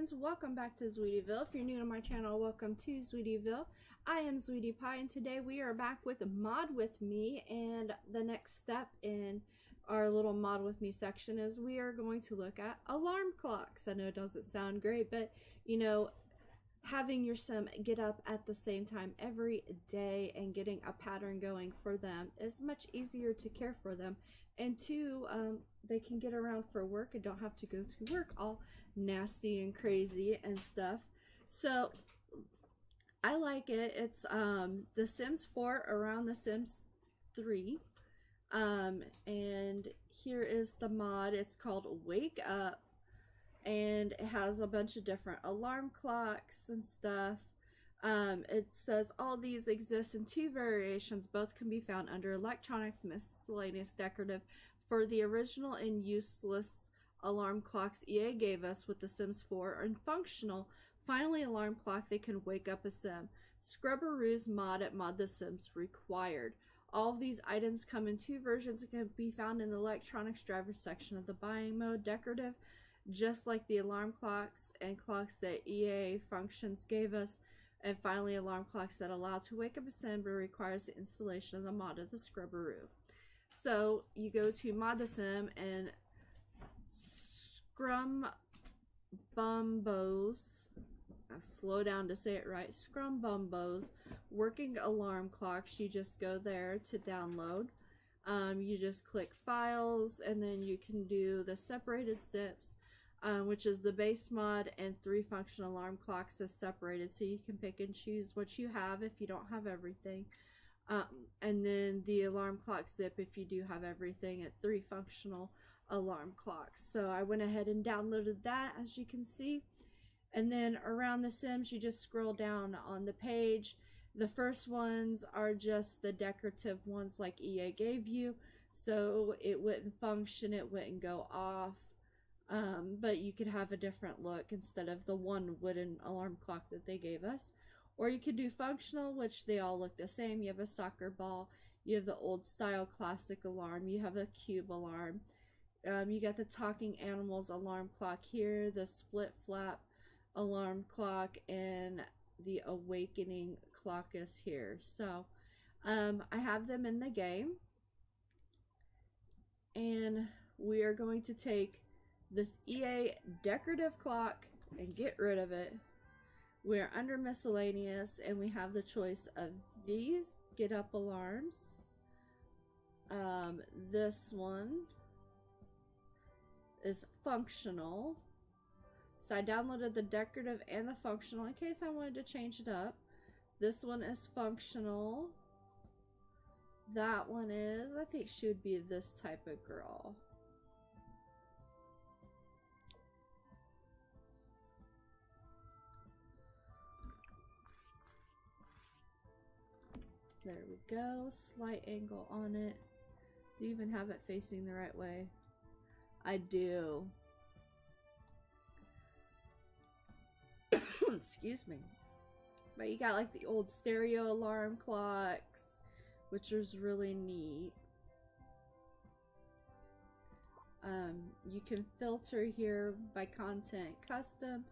friends, welcome back to Zweetieville. If you're new to my channel, welcome to Zweetieville. I am Zweetie Pie and today we are back with Mod With Me and the next step in our little Mod With Me section is we are going to look at alarm clocks. I know it doesn't sound great, but you know, having your sim get up at the same time every day and getting a pattern going for them is much easier to care for them. And two um, they can get around for work and don't have to go to work all nasty and crazy and stuff. So i like it. It's um the sims 4 around the sims 3 um and here is the mod. It's called wake up and it has a bunch of different alarm clocks and stuff um, it says all these exist in two variations. Both can be found under electronics miscellaneous decorative. For the original and useless alarm clocks EA gave us with The Sims 4 and functional, finally alarm clock that can wake up a sim. Scrubberoo's mod at Mod The Sims required. All of these items come in two versions and can be found in the electronics driver section of the buying mode decorative, just like the alarm clocks and clocks that EA functions gave us. And finally, alarm clocks that allow to wake up a sim but requires the installation of the mod of the Scrubberoo. So you go to Modasim and Scrum Bumbos. I'll slow down to say it right. Scumbumbo's working alarm clocks. You just go there to download. Um, you just click files and then you can do the separated zips um, which is the base mod and three function alarm clocks is separated. So you can pick and choose what you have if you don't have everything. Um, and then the alarm clock zip if you do have everything at three functional alarm clocks. So I went ahead and downloaded that as you can see. And then around the sims you just scroll down on the page. The first ones are just the decorative ones like EA gave you. So it wouldn't function it wouldn't go off um, but you could have a different look instead of the one wooden alarm clock that they gave us. Or you could do functional, which they all look the same. You have a soccer ball, you have the old style classic alarm, you have a cube alarm. Um, you got the talking animals alarm clock here, the split flap alarm clock, and the awakening clock is here. So um, I have them in the game. And we are going to take this EA decorative clock and get rid of it. We're under miscellaneous and we have the choice of these get up alarms. Um, this one is functional. So I downloaded the decorative and the functional in case I wanted to change it up. This one is functional. That one is, I think she would be this type of girl. There we go. Slight angle on it. Do you even have it facing the right way? I do. Excuse me. But you got like the old stereo alarm clocks, which is really neat. Um, you can filter here by content custom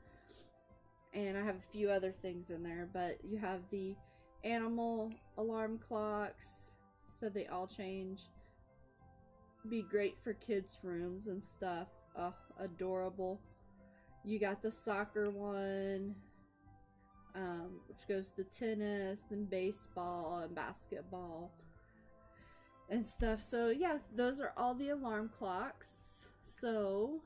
and I have a few other things in there but you have the animal alarm clocks so they all change. Be great for kids rooms and stuff. Oh adorable. You got the soccer one um, which goes to tennis and baseball and basketball and stuff. So yeah those are all the alarm clocks. So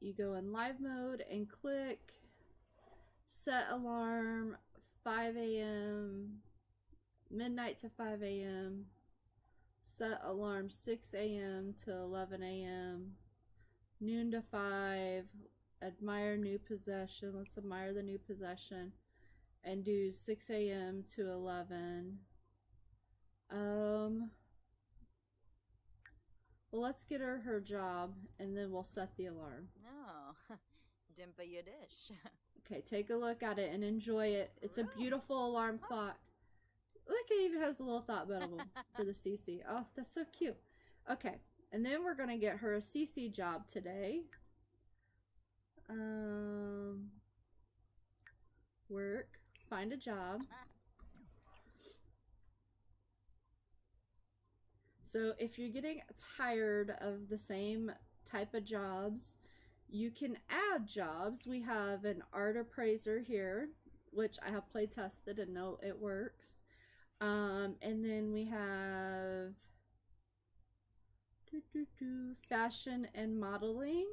you go in live mode and click set alarm 5 a.m. midnight to 5 a.m. set alarm 6 a.m. to 11 a.m. noon to 5 admire new possession let's admire the new possession and do 6 a.m. to 11 um well let's get her her job and then we'll set the alarm no Dimpa Yadish. Okay, take a look at it and enjoy it. It's a beautiful alarm clock. Look, it even has a little thought bubble for the CC. Oh, that's so cute. Okay, And then we're going to get her a CC job today. Um, work, find a job. So if you're getting tired of the same type of jobs, you can add jobs. We have an art appraiser here, which I have play tested and know it works. Um, and then we have doo, doo, doo, fashion and modeling,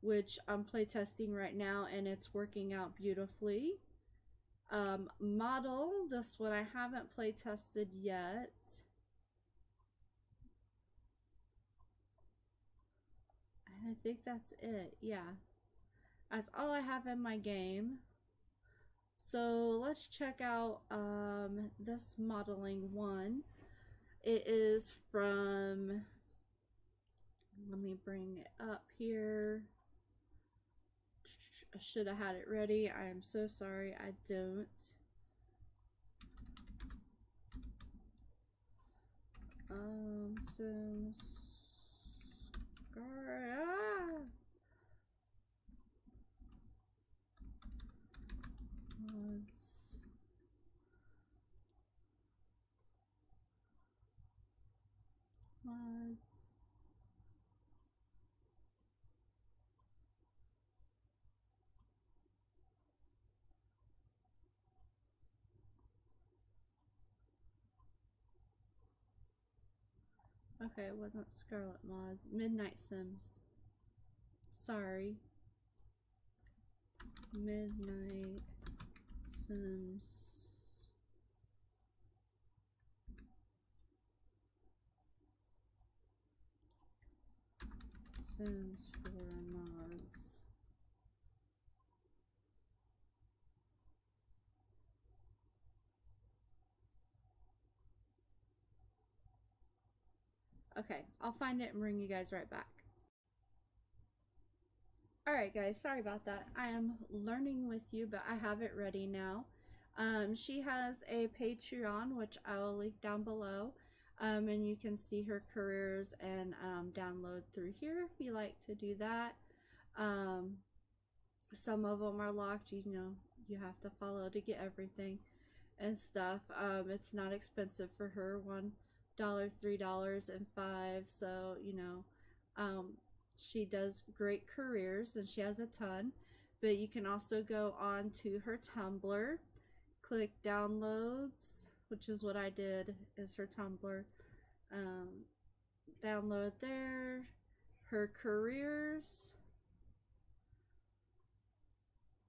which I'm play testing right now and it's working out beautifully. Um, model, this one I haven't play tested yet. I think that's it. Yeah. That's all I have in my game. So let's check out um, this modeling one. It is from, let me bring it up here. I should have had it ready. I am so sorry. I don't. Um, Sims. Ah! Mods. Mods. Okay, it wasn't Scarlet Mods. Midnight Sims. Sorry. Midnight Sims. Sims for mods. Okay, I'll find it and bring you guys right back. Alright guys, sorry about that. I am learning with you, but I have it ready now. Um, she has a Patreon, which I will link down below. Um, and you can see her careers and um, download through here if you like to do that. Um, some of them are locked, you know, you have to follow to get everything and stuff. Um, it's not expensive for her. One dollar, three dollars, and five. So you know, um, she does great careers and she has a ton. But you can also go on to her Tumblr, click downloads, which is what I did. Is her Tumblr. Um, download there. Her careers.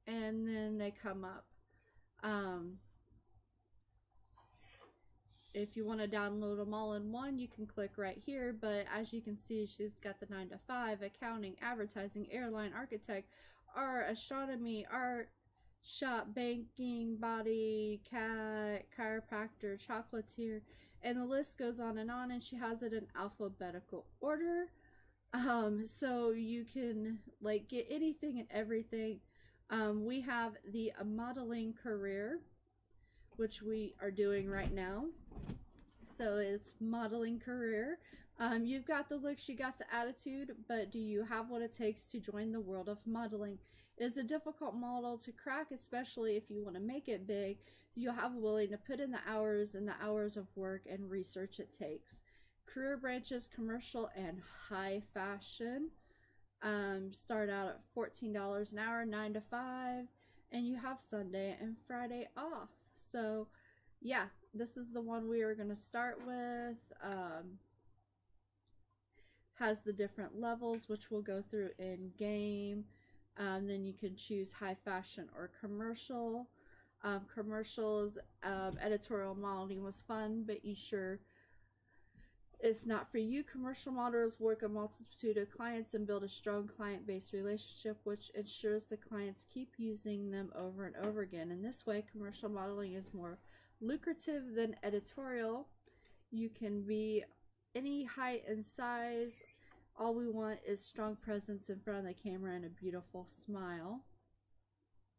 And then they come up. Um, if you want to download them all in one, you can click right here. But as you can see, she's got the 9 to 5, accounting, advertising, airline, architect, art, astronomy, art, shop, banking, body, cat, chiropractor, chocolatier, and the list goes on and on. And she has it in alphabetical order. Um, so you can like get anything and everything. Um, we have the modeling career, which we are doing right now so it's modeling career. Um, you've got the looks, you got the attitude, but do you have what it takes to join the world of modeling? It's a difficult model to crack, especially if you want to make it big. You'll have willing to put in the hours and the hours of work and research it takes. Career branches, commercial and high fashion. Um, start out at $14 an hour, 9 to 5, and you have Sunday and Friday off. So, yeah, this is the one we are going to start with. Um, has the different levels, which we'll go through in game. Um, then you can choose high fashion or commercial. Um, commercials, um, editorial modeling was fun, but you sure it's not for you. Commercial models work a multitude of clients and build a strong client-based relationship, which ensures the clients keep using them over and over again. In this way, commercial modeling is more lucrative than editorial. You can be any height and size. All we want is strong presence in front of the camera and a beautiful smile.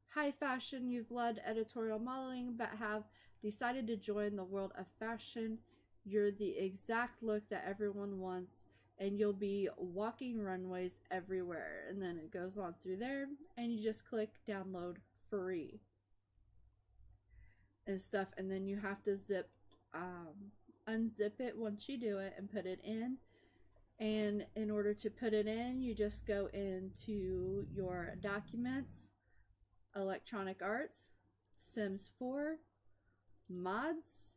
High fashion, you've led editorial modeling but have decided to join the world of fashion. You're the exact look that everyone wants and you'll be walking runways everywhere. And then it goes on through there, and you just click download free and stuff. And then you have to zip, um, unzip it once you do it and put it in. And in order to put it in, you just go into your documents, electronic arts, Sims 4, mods,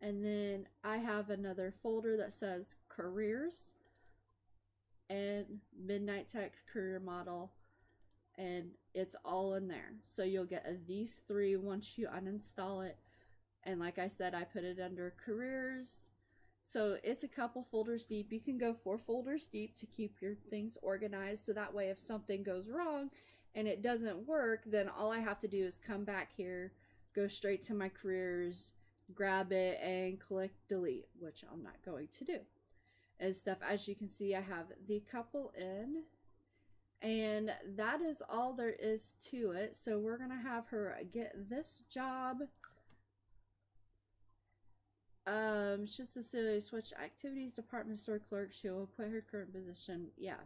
and then I have another folder that says careers and Midnitetech career model and it's all in there. So you'll get these three once you uninstall it. And like I said, I put it under careers. So it's a couple folders deep. You can go four folders deep to keep your things organized. So that way if something goes wrong and it doesn't work, then all I have to do is come back here, go straight to my careers, grab it and click delete, which I'm not going to do. And stuff, as you can see, I have the couple in and that is all there is to it. So we're going to have her get this job. Um, should Cecilia switch activities, department store clerk, she'll quit her current position. Yeah,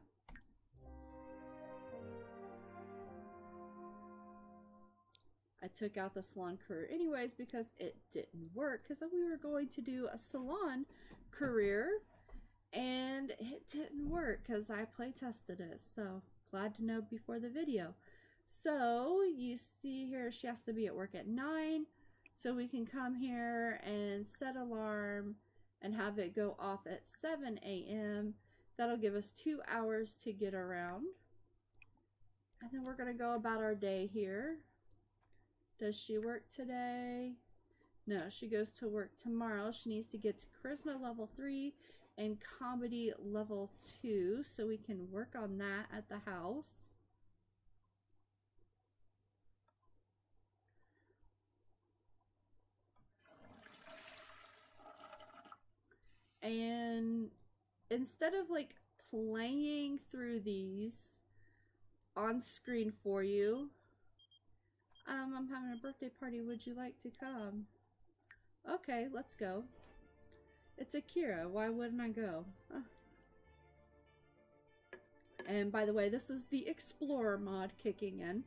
I took out the salon career anyways because it didn't work because we were going to do a salon career and it didn't work because I play tested it. So glad to know before the video. So you see here she has to be at work at 9 so we can come here and set alarm and have it go off at 7 a.m. That'll give us two hours to get around. And then we're going to go about our day here. Does she work today? No, she goes to work tomorrow. She needs to get to charisma level 3 and comedy level 2 so we can work on that at the house. And instead of like playing through these on screen for you, um, I'm having a birthday party. Would you like to come? Okay, let's go. It's Akira. Why wouldn't I go? And by the way, this is the Explorer mod kicking in,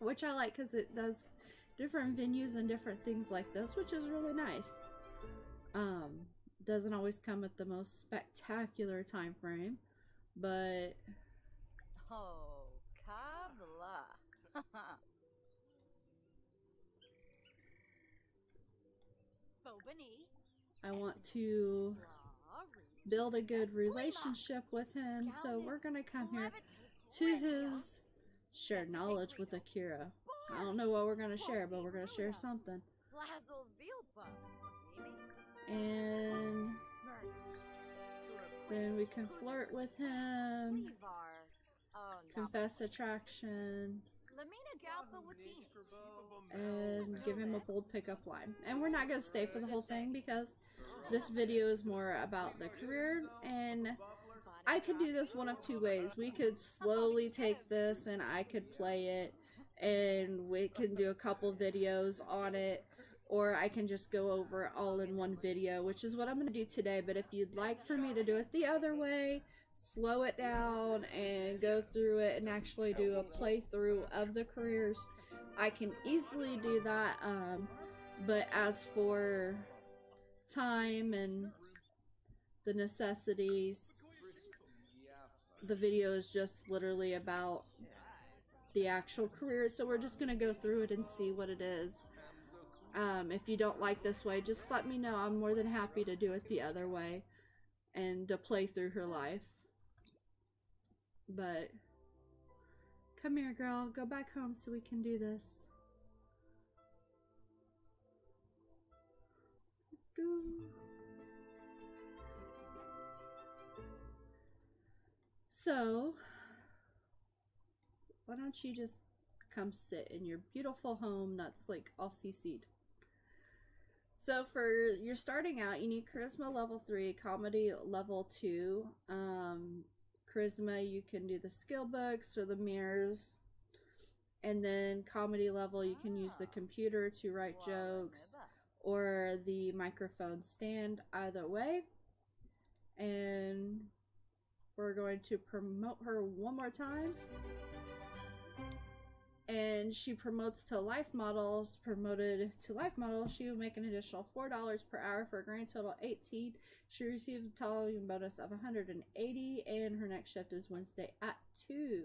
which I like because it does different venues and different things like this, which is really nice. Um, doesn't always come with the most spectacular time frame, but... Oh, Kabla. I want to build a good relationship with him, so we're gonna come here to his shared knowledge with Akira. I don't know what we're gonna share, but we're gonna share something. And then we can flirt with him, confess attraction, and give him a bold pickup line. And we're not going to stay for the whole thing because this video is more about the career and I could do this one of two ways. We could slowly take this and I could play it and we can do a couple videos on it or I can just go over it all in one video, which is what I'm going to do today. But if you'd like for me to do it the other way, slow it down and go through it and actually do a playthrough of the careers, I can easily do that. Um, but as for time and the necessities, the video is just literally about the actual career. So we're just going to go through it and see what it is. Um, if you don't like this way, just let me know. I'm more than happy to do it the other way and to play through her life. But come here, girl. Go back home so we can do this. So, why don't you just come sit in your beautiful home that's like all CC'd? So for you're starting out, you need charisma level three, comedy level two. Um, charisma, you can do the skill books or the mirrors. And then comedy level, you can use the computer to write jokes or the microphone stand, either way. And we're going to promote her one more time. And she promotes to life models. Promoted to life model, she will make an additional $4 per hour for a grand total of 18. She received a volume bonus of 180 and her next shift is Wednesday at 2.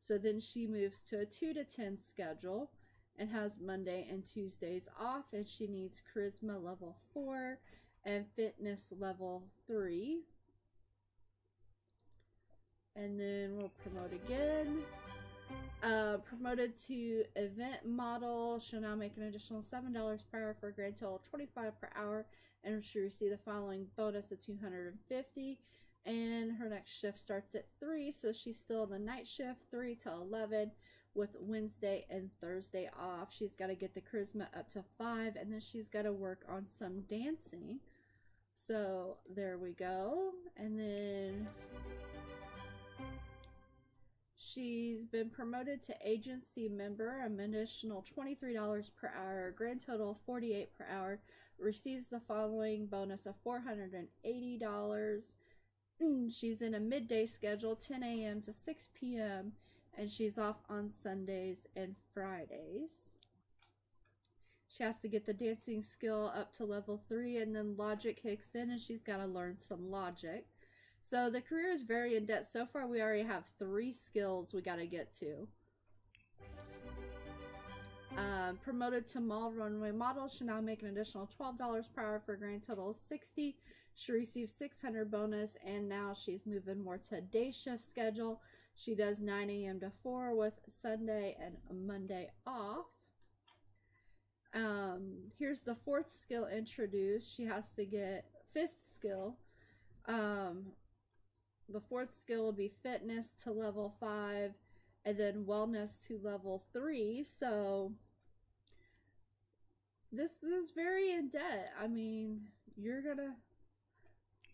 So then she moves to a 2 to 10 schedule and has Monday and Tuesdays off and she needs charisma level 4 and fitness level 3 and then we'll promote again uh, promoted to event model she'll now make an additional $7 per hour for a grand total of 25 per hour and she'll receive the following bonus of 250 and her next shift starts at 3 so she's still in the night shift 3 to 11 with Wednesday and Thursday off. She's got to get the charisma up to five, and then she's got to work on some dancing. So there we go. And then she's been promoted to agency member, an additional $23 per hour, grand total 48 per hour. Receives the following bonus of $480. Mm, she's in a midday schedule, 10 a.m. to 6 p.m and she's off on Sundays and Fridays. She has to get the dancing skill up to level 3 and then logic kicks in and she's got to learn some logic. So the career is very in-depth. So far we already have three skills we got to get to. Um, promoted to mall runway model. She now make an additional $12 per hour for a grand total of 60 She received 600 bonus and now she's moving more to day shift schedule. She does 9 a.m. to 4 with Sunday and Monday off. Um, here's the fourth skill introduced. She has to get fifth skill. Um, the fourth skill will be fitness to level 5 and then wellness to level 3. So this is very in debt. I mean, you're to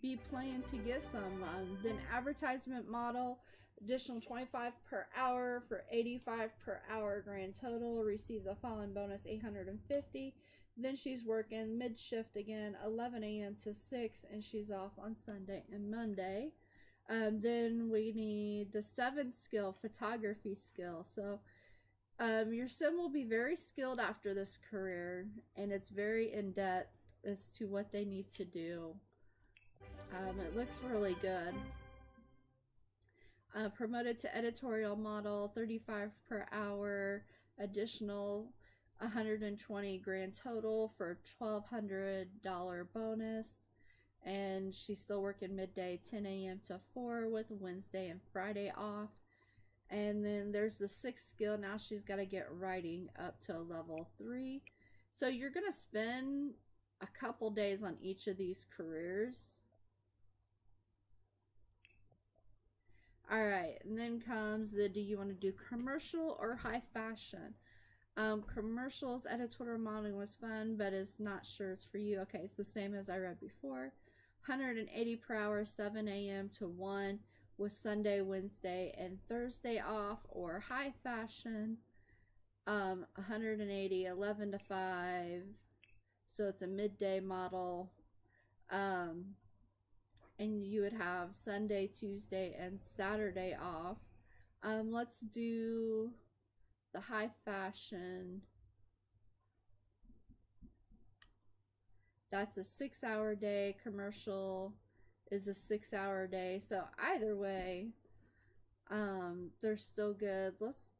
be playing to get some. Um, then advertisement model Additional 25 per hour for 85 per hour grand total. Receive the following bonus 850. Then she's working mid shift again, 11 a.m. to 6, and she's off on Sunday and Monday. Um, then we need the seventh skill, photography skill. So um, your sim will be very skilled after this career, and it's very in depth as to what they need to do. Um, it looks really good. Uh, promoted to editorial model, 35 per hour, additional 120 grand total for $1,200 bonus. And she's still working midday, 10 a.m. to 4 with Wednesday and Friday off. And then there's the sixth skill. Now she's got to get writing up to level 3. So you're going to spend a couple days on each of these careers. All right, and then comes the do you want to do commercial or high fashion? Um, commercials, editorial modeling was fun, but it's not sure it's for you. Okay, it's the same as I read before. 180 per hour, 7 a.m. to 1 with Sunday, Wednesday, and Thursday off, or high fashion, um, 180, 11 to 5. So it's a midday model. Um, and you would have Sunday, Tuesday, and Saturday off. Um, let's do the high fashion. That's a six hour day. Commercial is a six hour day. So either way, um, they're still good. Let's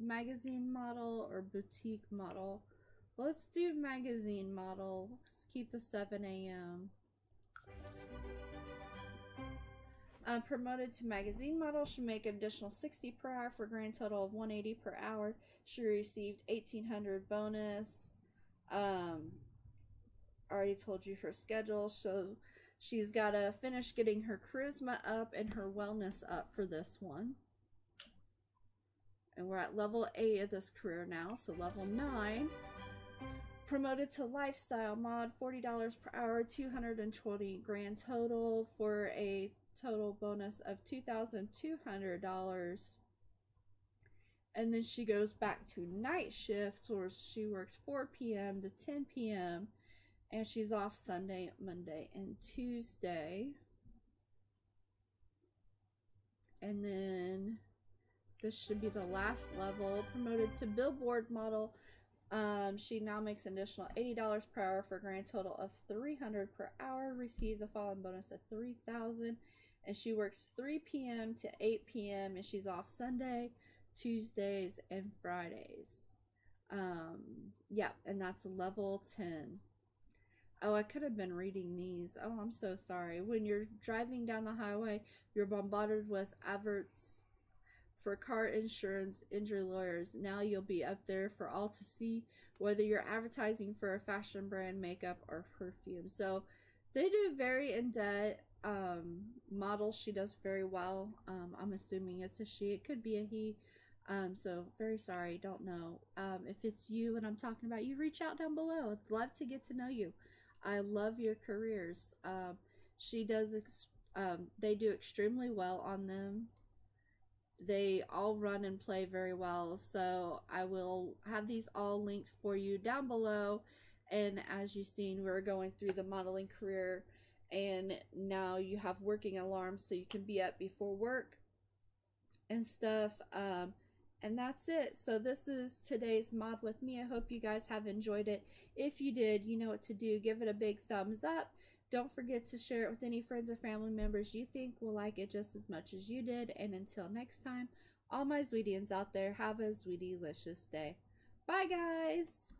magazine model or boutique model. Let's do magazine model. Let's keep the 7 a.m. Uh, promoted to magazine model, she make additional 60 per hour for grand total of 180 per hour. She received 1800 bonus. Um, already told you her schedule, so she's got to finish getting her charisma up and her wellness up for this one. And we're at level 8 of this career now, so level 9. Promoted to lifestyle mod, $40 per hour, 220 grand total for a total bonus of $2,200. And then she goes back to night shift where she works 4 p.m. to 10 p.m. And she's off Sunday, Monday, and Tuesday. and then this should be the last level. Promoted to billboard model. Um, she now makes an additional $80 per hour for a grand total of 300 per hour. Receive the following bonus of 3000 and she works 3 p.m. to 8 p.m. and she's off Sunday, Tuesdays, and Fridays. Um, yeah, and that's level 10. Oh, I could have been reading these. Oh, I'm so sorry. When you're driving down the highway, you're bombarded with adverts for car insurance injury lawyers. Now you'll be up there for all to see whether you're advertising for a fashion brand, makeup, or perfume. So they do very in depth um, model. She does very well. Um, I'm assuming it's a she. It could be a he. Um, so very sorry, don't know. Um, if it's you and I'm talking about you, reach out down below. I'd love to get to know you. I love your careers. Um, she does. um, they do extremely well on them. They all run and play very well. So I will have these all linked for you down below. And as you've seen, we're going through the modeling career and now you have working alarms so you can be up before work and stuff um, and that's it. So this is today's mod with me. I hope you guys have enjoyed it. If you did you know what to do. Give it a big thumbs up. Don't forget to share it with any friends or family members you think will like it just as much as you did. And until next time all my Zweetians out there have a Zweetielicious day. Bye guys